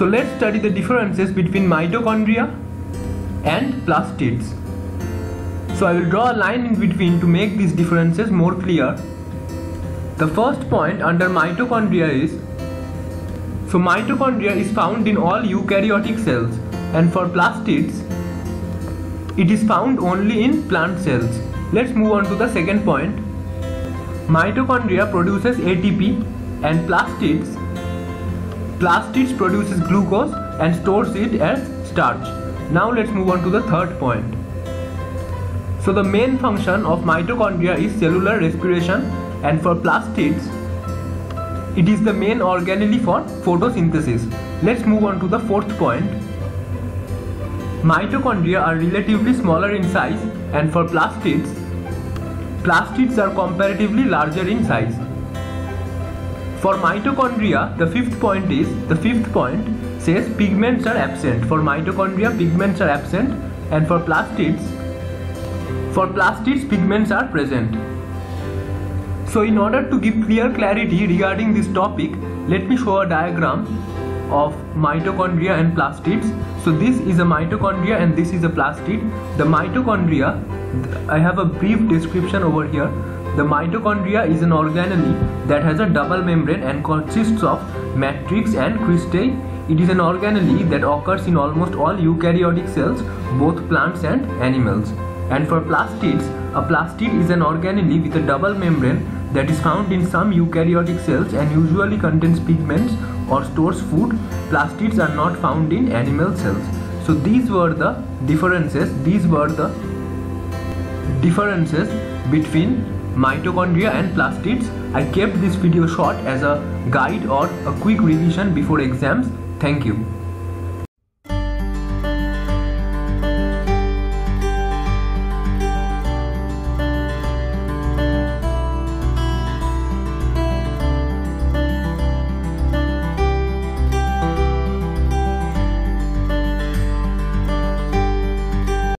So let's study the differences between mitochondria and plastids. So I will draw a line in between to make these differences more clear. The first point under mitochondria is so mitochondria is found in all eukaryotic cells and for plastids it is found only in plant cells. Let's move on to the second point. Mitochondria produces ATP and plastids plastids produces glucose and stores it as starch. Now let's move on to the third point. So the main function of mitochondria is cellular respiration and for plastids it is the main organelle for photosynthesis. Let's move on to the fourth point. Mitochondria are relatively smaller in size and for plastids, plastids are comparatively larger in size. For mitochondria, the fifth point is, the fifth point says pigments are absent. For mitochondria, pigments are absent and for plastids, for plastids, pigments are present. So in order to give clear clarity regarding this topic, let me show a diagram of mitochondria and plastids. So this is a mitochondria and this is a plastid. The mitochondria, I have a brief description over here. The mitochondria is an organelle that has a double membrane and consists of matrix and cristae. It is an organelle that occurs in almost all eukaryotic cells, both plants and animals. And for plastids, a plastid is an organelle with a double membrane that is found in some eukaryotic cells and usually contains pigments or stores food. Plastids are not found in animal cells. So these were the differences. These were the differences between mitochondria and plastids. I kept this video short as a guide or a quick revision before exams. Thank you.